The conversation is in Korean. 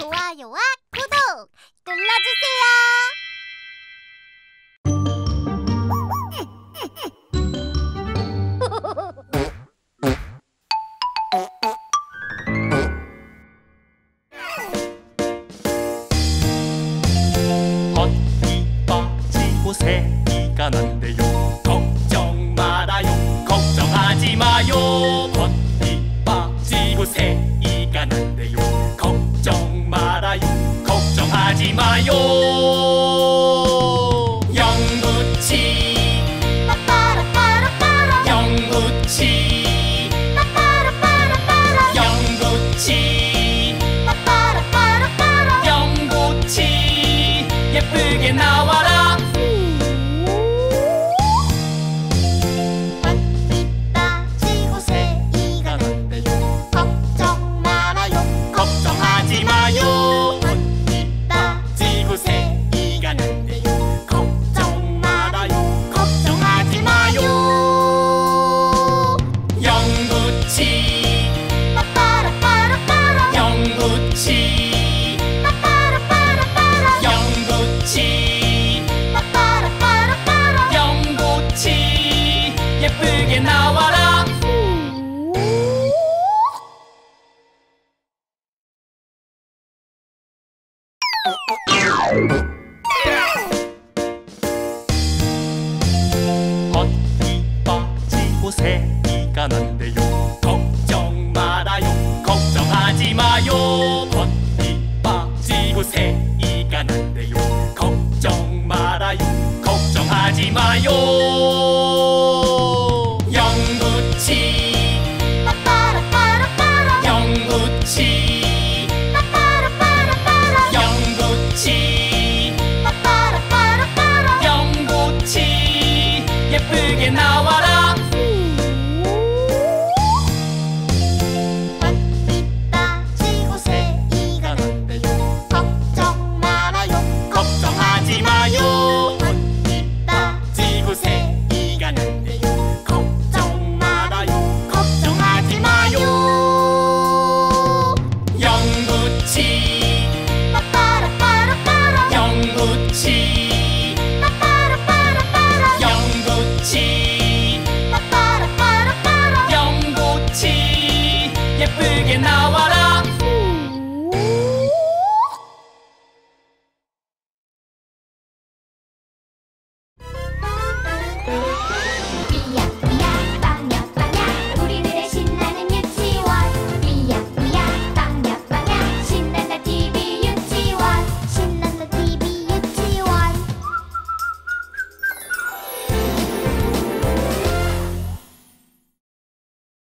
좋아요와 구독 눌러주세요. 새이가 난대요. 걱정 말아요. 걱정하지 마요 마요. 영구치. 빠빠라빠라빠라. 영구치. 빠빠라빠라빠라. 영구치. 빠빠라빠라빠라. 영구치. 예쁘게 나와라 예쁘게 나와라 헛이 빠지고 새이가 난대요 now Now I.